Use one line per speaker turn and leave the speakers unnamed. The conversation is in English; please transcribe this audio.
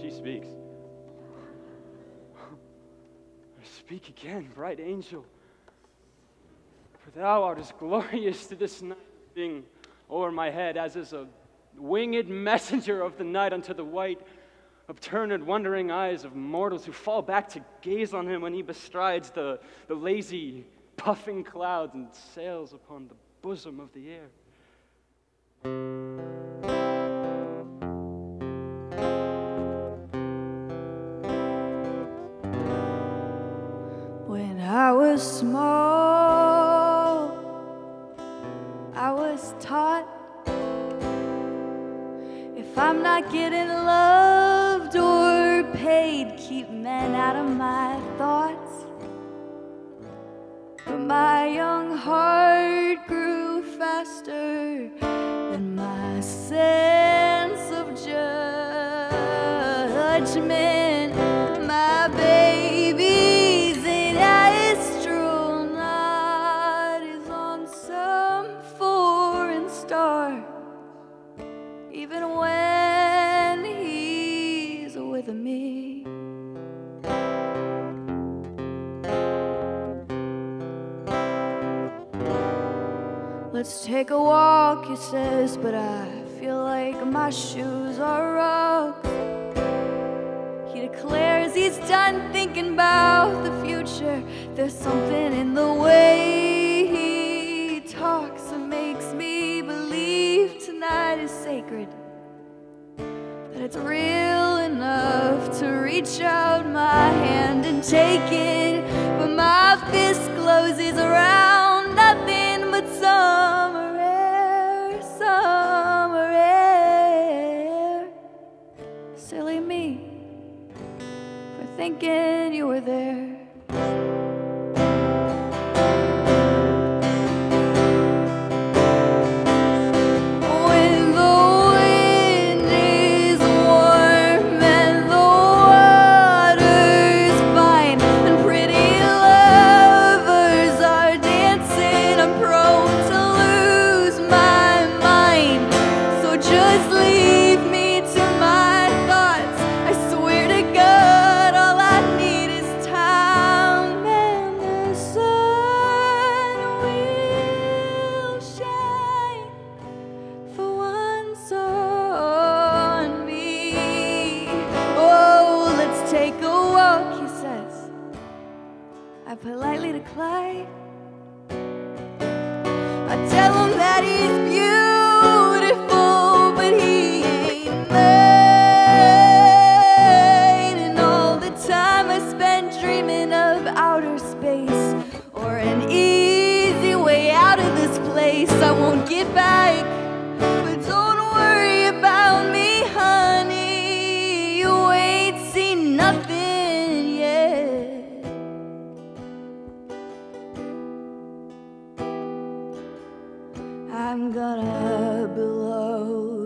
she speaks. Speak again, bright angel. For thou art as glorious to this night being o'er my head as is a winged messenger of the night unto the white, upturned, wondering eyes of mortals who fall back to gaze on him when he bestrides the, the lazy, puffing clouds and sails upon the bosom of the air.
When I was small, I was taught if I'm not getting loved or paid, keep men out of my thoughts. But my young heart grew faster than my sense of judgment. Even when he's with me. Let's take a walk, he says, but I feel like my shoes are rocks. He declares he's done thinking about the future. There's something sacred. That it's real enough to reach out my hand and take it. But my fist closes around nothing but summer air, summer air. Silly me for thinking you were there. Politely decline. I tell him that he's beautiful, but he ain't mine. And all the time I spent dreaming of outer space or an easy way out of this place, I won't get back. I'm gonna blow